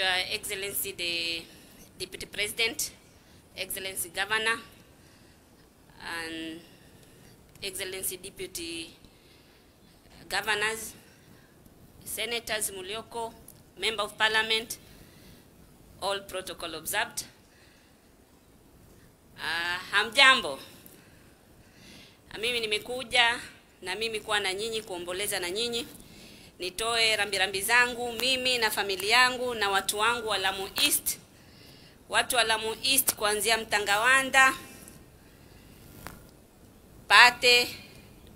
Your Excellency the Deputy President, Excellency Governor, and Excellency Deputy Governors, Senators Mulioko, Member of Parliament, all protocol observed. Uh, hamjambo. Na mimi nimekuja na mimi kuwa na nyinyi kuomboleza na nyinyi, nitoe rambirambi zangu mimi na familia yangu na watu wangu wa Lamu East, watu wa Lamu East kuanzia Mtangawanda, Pate,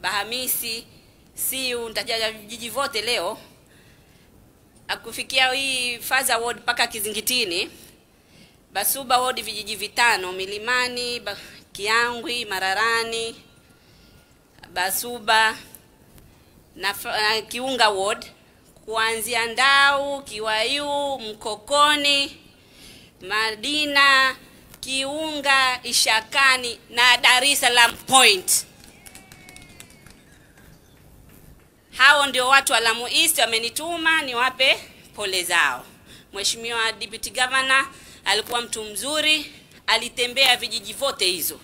Bahamisi, Siu, nitajaja vijiji vyote leo. Akufikia hii Faza Ward mpaka Kizingitini, Basuba Ward vijiji vitano, Milimani, Kiangwi, Mararani, Basuba na, na Kiunga Ward kuanzia Ndau, Kiwayu, Mkokoni, Madina, Kiunga, Ishakani na Dar es Salaam Point. Hao ndio watu wa Lamu East wamenituma niwape pole zao. Mheshimiwa Deputy Governor alikuwa mtu mzuri, alitembea vijiji vyote hizo,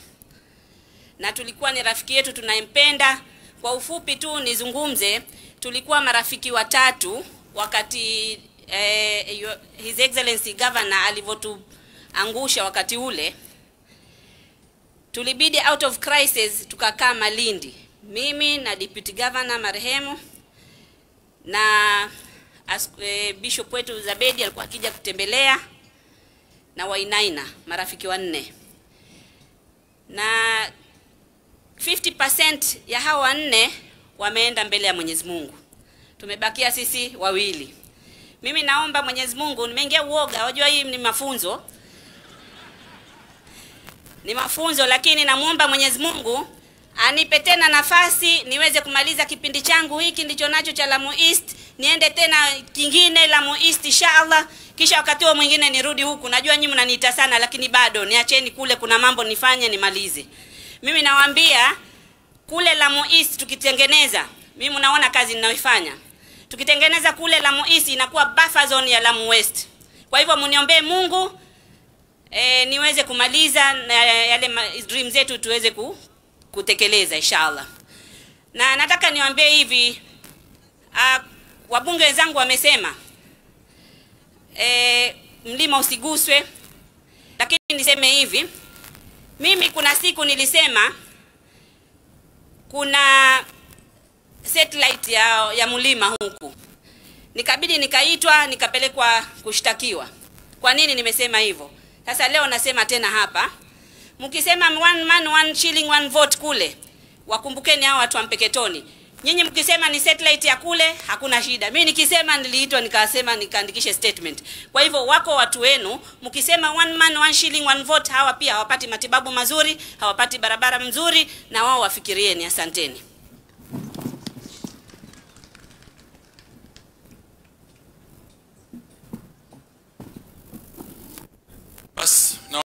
na tulikuwa ni rafiki yetu tunayempenda. Kwa ufupi tu nizungumze, tulikuwa marafiki watatu wakati eh, His Excellency Governor alivyotuangusha wakati ule, tulibidi out of crisis tukakaa Malindi, mimi na Deputy Governor marehemu na as, eh, Bishop wetu Zabedi alikuwa akija kutembelea na Wainaina, marafiki wanne, na 50% ya hawa wanne wameenda mbele ya Mwenyezi Mungu, tumebakia sisi wawili. Mimi naomba Mwenyezi Mungu, nimeingia uoga, wajua hii ni mafunzo, ni mafunzo, lakini namwomba Mwenyezi Mungu anipe tena nafasi niweze kumaliza kipindi changu hiki ndicho nacho cha Lamu East, niende tena kingine Lamu East inshallah, kisha wakati huo mwingine nirudi huku. Najua nyinyi mnaniita sana, lakini bado niacheni kule, kuna mambo nifanye nimalize. Mimi nawaambia kule Lamu East tukitengeneza, mimi mnaona kazi ninayoifanya, tukitengeneza kule Lamu East inakuwa buffer zone ya Lamu West. Kwa hivyo mniombee Mungu e, niweze kumaliza na yale dream zetu tuweze ku, kutekeleza inshallah. Na nataka niwaambie hivi a, wabunge wenzangu wamesema e, mlima usiguswe, lakini niseme hivi, mimi kuna siku nilisema kuna satellite ya, ya mlima huku, nikabidi nikaitwa nikapelekwa kushtakiwa. Kwa nini nimesema hivyo? Sasa leo nasema tena hapa, mkisema one man one shilling one vote kule, wakumbukeni hao watu wa Mpeketoni. Nyinyi mkisema ni satellite ya kule, hakuna shida. Mimi nikisema niliitwa nikasema nikaandikishe statement. Kwa hivyo wako watu wenu, mkisema one man one shilling one vote, hawa pia hawapati matibabu mazuri, hawapati barabara mzuri, na wao wafikirieni. Asanteni.